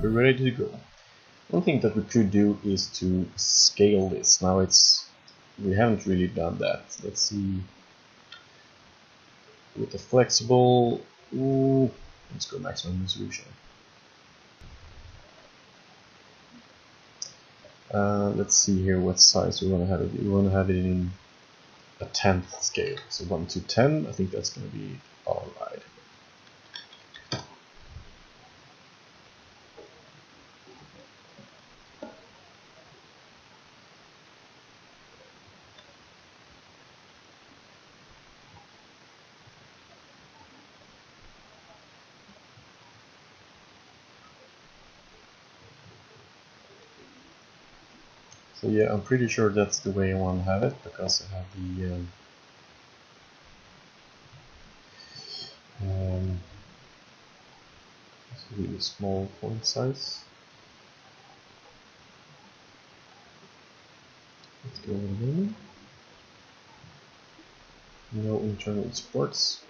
we're ready to go. One thing that we could do is to scale this. Now it's we haven't really done that. Let's see with the flexible. Ooh, let's go maximum resolution. Uh, let's see here what size we want to have it. We want to have it in a tenth scale. So 1 to 10, I think that's going to be alright. So yeah, I'm pretty sure that's the way I want to have it because I have the um, um, small font size. Let's go over the No internal supports.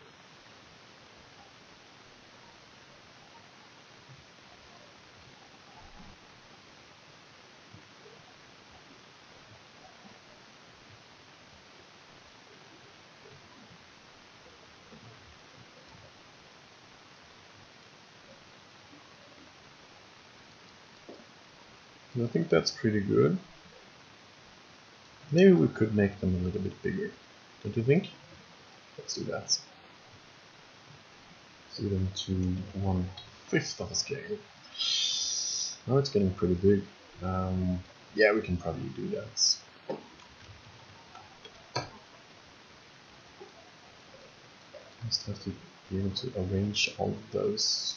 I think that's pretty good. Maybe we could make them a little bit bigger. Don't you think? Let's do that. See them to one fifth of a scale. Now it's getting pretty big. Um, yeah, we can probably do that. Just have to be able to arrange all of those.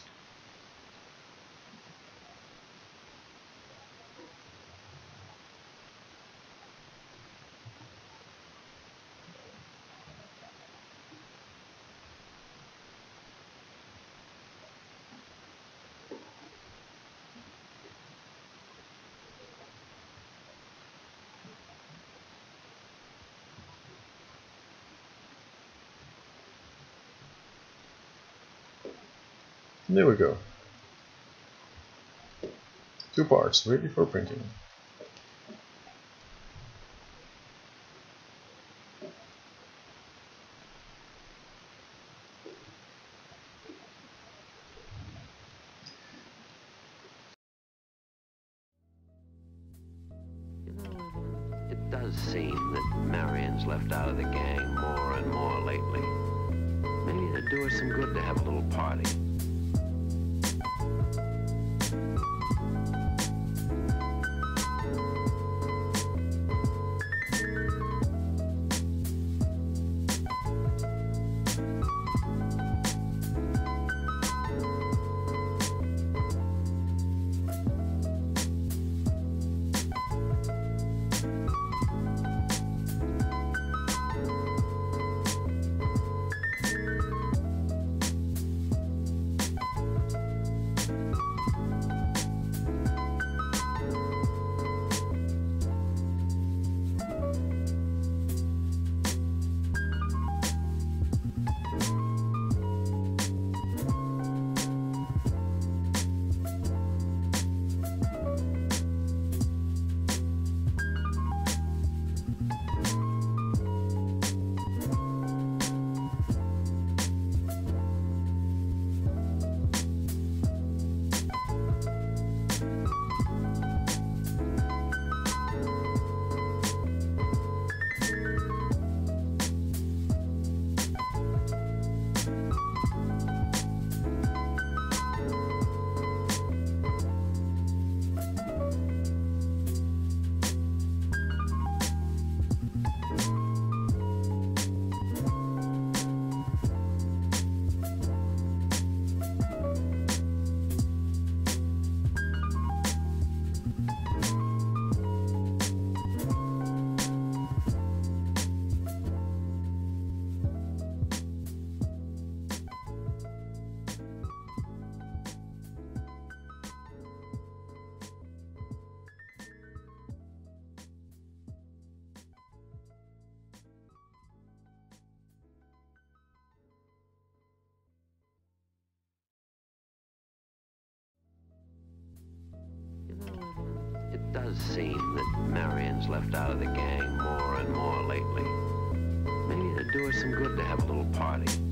There we go. Two parts ready for printing. It does seem that left out of the gang more and more lately. Maybe it'd do her some good to have a little party. Does seem that Marion's left out of the gang more and more lately. Maybe it'd do her some good to have a little party.